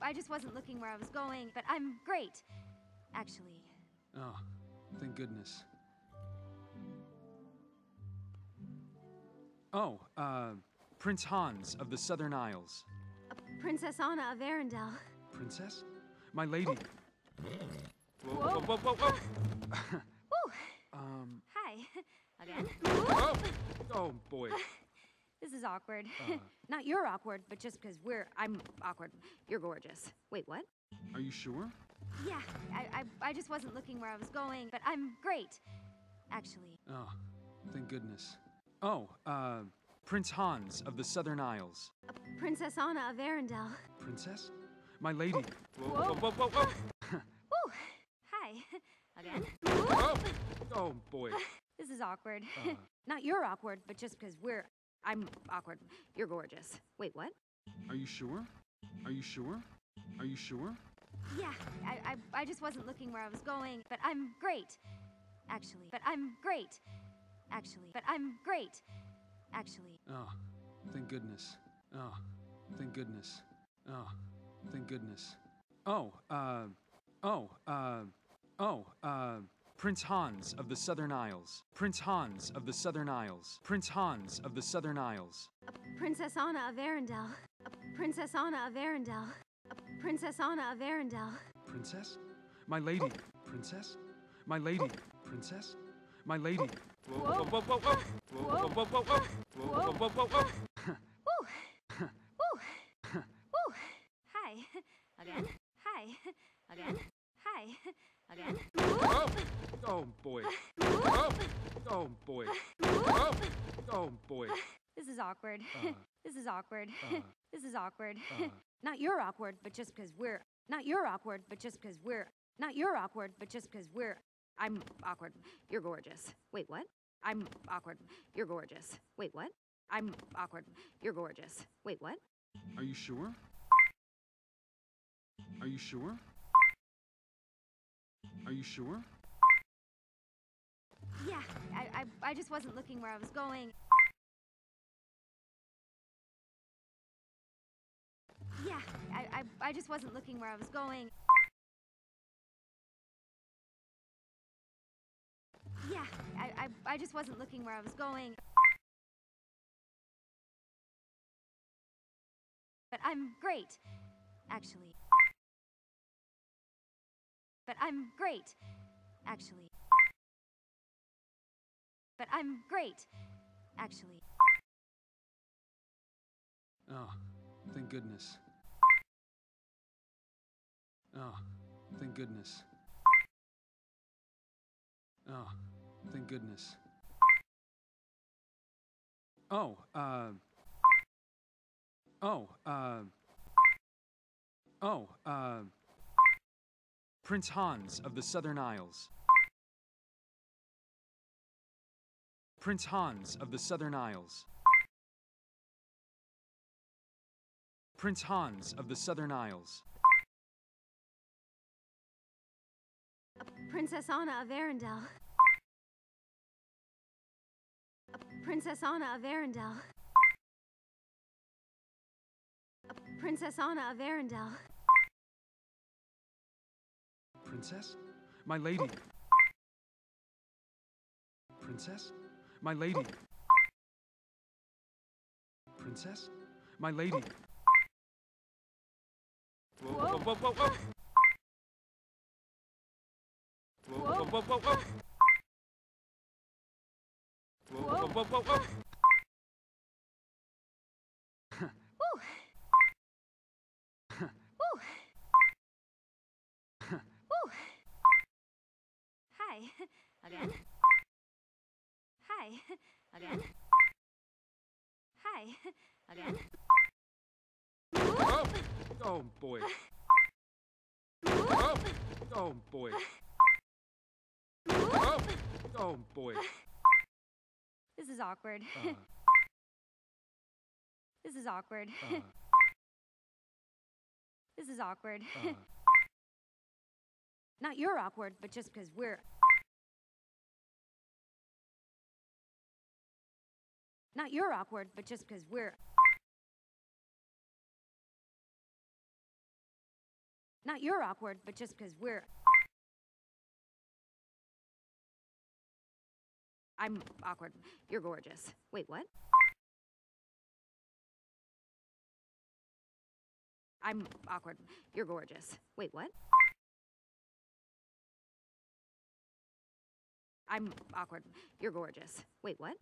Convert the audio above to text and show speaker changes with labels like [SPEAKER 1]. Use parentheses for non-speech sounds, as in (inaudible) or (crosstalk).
[SPEAKER 1] I, I just wasn't looking where I was going, but I'm great, actually.
[SPEAKER 2] Oh, thank goodness. Oh, uh, Prince Hans of the Southern Isles.
[SPEAKER 1] Uh, Princess Anna of Arendelle.
[SPEAKER 2] Princess? My lady.
[SPEAKER 1] Whoa.
[SPEAKER 2] Whoa, whoa, whoa, whoa!
[SPEAKER 1] Woo! (laughs)
[SPEAKER 2] um,
[SPEAKER 1] Hi. (laughs) Again.
[SPEAKER 2] oh, oh boy.
[SPEAKER 1] This is awkward.
[SPEAKER 2] Uh. (laughs)
[SPEAKER 1] Not you're awkward, but just because we're. I'm awkward. You're gorgeous. Wait, what?
[SPEAKER 2] Are you sure?
[SPEAKER 1] Yeah, I, I, I just wasn't looking where I was going, but I'm great, actually.
[SPEAKER 2] Oh, thank goodness. Oh, uh, Prince Hans of the Southern Isles.
[SPEAKER 1] Uh, Princess Anna of Arendelle.
[SPEAKER 2] Princess? My lady.
[SPEAKER 1] Whoa.
[SPEAKER 2] whoa, whoa, whoa!
[SPEAKER 1] Woo! (laughs) Hi. (laughs) Again.
[SPEAKER 2] oh, oh boy.
[SPEAKER 1] This is awkward.
[SPEAKER 2] Uh.
[SPEAKER 1] Not you're awkward, but just because we're. I'm awkward. You're gorgeous. Wait, what?
[SPEAKER 2] Are you sure? Are you sure? Are you sure?
[SPEAKER 1] Yeah, I, I, I just wasn't looking where I was going, but I'm great, actually. But I'm great, actually. But I'm great, actually.
[SPEAKER 2] Oh, thank goodness. Oh, thank goodness. Oh, thank goodness. Oh, uh, oh, uh, oh, uh, Prince Hans of the Southern Isles. Prince Hans of the Southern Isles. Prince Hans of the Southern Isles.
[SPEAKER 1] Uh, Princess Anna of Arendelle. Uh, Princess Anna of Arendelle. Uh, Princess Anna of Arendelle.
[SPEAKER 2] Princess? My lady. Princess? My lady. Princess? My lady.
[SPEAKER 1] Whoa.
[SPEAKER 2] whoa, whoa, whoa!
[SPEAKER 1] Whoa.
[SPEAKER 2] whoa, whoa, whoa! Whoa, whoa, whoa, whoa!
[SPEAKER 1] Woo! Woo! Woo! Hi. Again. Hi. Again. Hi. Again.
[SPEAKER 2] Oh, oh boy. (laughs) Oh, oh boy. Oh, oh boy.
[SPEAKER 1] This is awkward.
[SPEAKER 2] Uh. (laughs)
[SPEAKER 1] this is awkward.
[SPEAKER 2] Uh. (laughs)
[SPEAKER 1] this is awkward.
[SPEAKER 2] Uh.
[SPEAKER 1] Not you're awkward, but just because we're. Not you're awkward, but just because we're. Not you're awkward, but just because we're. I'm awkward. You're gorgeous. Wait, what? I'm awkward. You're gorgeous. Wait, what? I'm awkward. You're gorgeous. Wait, what?
[SPEAKER 2] Are you sure? Are you sure? Are you sure?
[SPEAKER 1] I, I just wasn't looking where I was going. Yeah, I, I, I just wasn't looking where I was going. Yeah, I, I, I just wasn't looking where I was going. But I'm great, actually. But I'm great, actually. But I'm great, actually.
[SPEAKER 2] Oh, thank goodness. Oh, thank goodness. Oh, thank goodness. Oh, uh. Oh, uh. Oh, uh. Prince Hans of the Southern Isles. Prince Hans of the Southern Isles. Prince Hans of the Southern Isles.
[SPEAKER 1] Princess Anna of Arendelle. Princess Anna of Arendelle. Princess Anna of Arendelle.
[SPEAKER 2] Princess? My lady. Princess? My lady. Princess? My lady.
[SPEAKER 1] Whoa.
[SPEAKER 2] whoa, whoa, whoa! Whoa, whoa, whoa, whoa! Whoa, whoa, whoa, whoa!
[SPEAKER 1] Hi. Again. Hi. (laughs) Again. Hi. (laughs) Again.
[SPEAKER 2] Oh, oh boy. Oh, oh boy. Oh, oh boy.
[SPEAKER 1] This is awkward.
[SPEAKER 2] Uh, (laughs)
[SPEAKER 1] this is awkward.
[SPEAKER 2] uh,
[SPEAKER 1] this is awkward.
[SPEAKER 2] uh.
[SPEAKER 1] Not you're awkward, but just because we're. Not you're awkward, but just because we're. Not you're awkward, but just because we're. I'm awkward. You're gorgeous. Wait, what? I'm awkward. You're gorgeous. Wait, what? I'm awkward. You're gorgeous. Wait, what?